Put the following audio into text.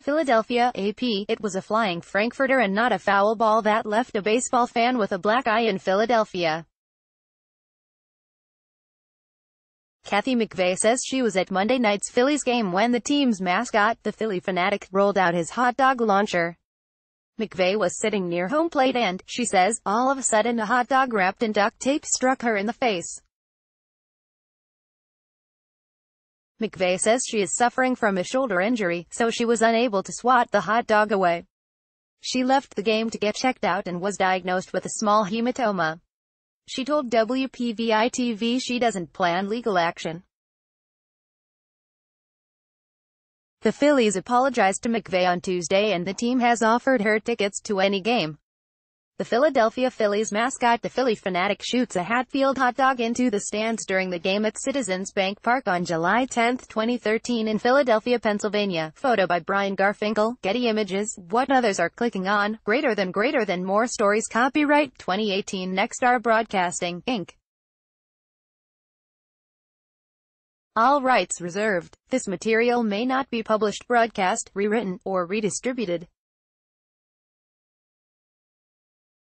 Philadelphia, AP, it was a flying Frankfurter and not a foul ball that left a baseball fan with a black eye in Philadelphia. Kathy McVeigh says she was at Monday night's Phillies game when the team's mascot, the Phillie Phanatic, rolled out his hot dog launcher. McVeigh was sitting near home plate and, she says, all of a sudden a hot dog wrapped in duct tape struck her in the face. McVeigh says she is suffering from a shoulder injury, so she was unable to swat the hot dog away. She left the game to get checked out and was diagnosed with a small hematoma. She told WPVI-TV she doesn't plan legal action. The Phillies apologized to McVeigh on Tuesday and the team has offered her tickets to any game. The Philadelphia Phillies mascot the Phillie Phanatic shoots a Hatfield hot dog into the stands during the game at Citizens Bank Park on July 10, 2013 in Philadelphia, Pennsylvania. Photo by Brian Garfinkel. Getty Images. What others are clicking on. Greater than greater than more stories. Copyright 2018 Nexstar Broadcasting, Inc. All rights reserved. This material may not be published, broadcast, rewritten, or redistributed.